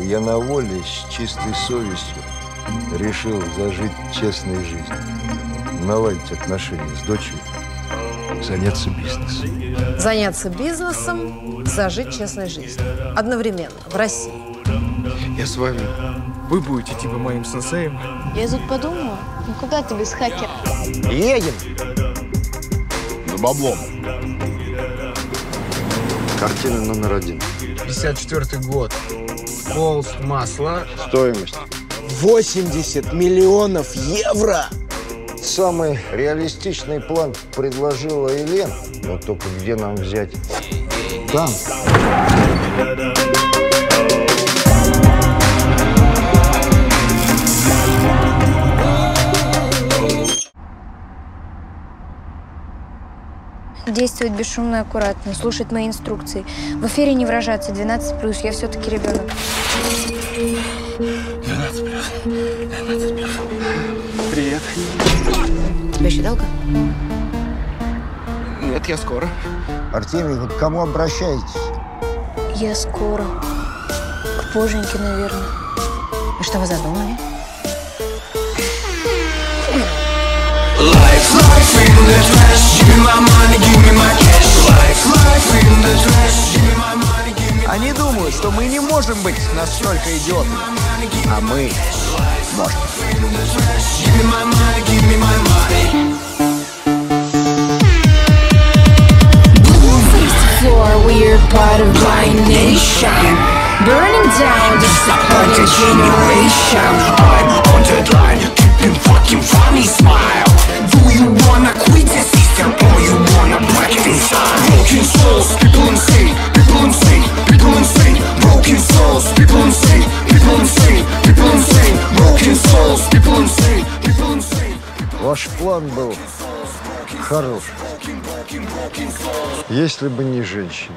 И я на воле с чистой совестью решил зажить честной жизнью. Наладить отношения с дочерью, заняться бизнесом. Заняться бизнесом, зажить честной жизнью. Одновременно, в России. Я с вами. Вы будете типа моим сенсеем. Я тут подумала, ну куда ты без хакера? Едем. За баблом. Картина номер один. 54 год. Холст масла. Стоимость. 80 миллионов евро. Самый реалистичный план предложила Елен. Но только где нам взять? Там. Действовать бесшумно и аккуратно, слушать мои инструкции. В эфире не выражаться, 12+, я все-таки ребенок. 12 плюс. 12 плюс. Привет. Тебе еще долго? Нет, я скоро. Артемий, вы к кому обращаетесь? Я скоро. К Боженьке, наверное. И что вы задумали? Они думают, что мы не можем быть настолько идиотами. А мы можем. floor, we're part of blind nation. Burning down disappointed generation. I'm on the Ваш план был хорош. Если бы не женщина.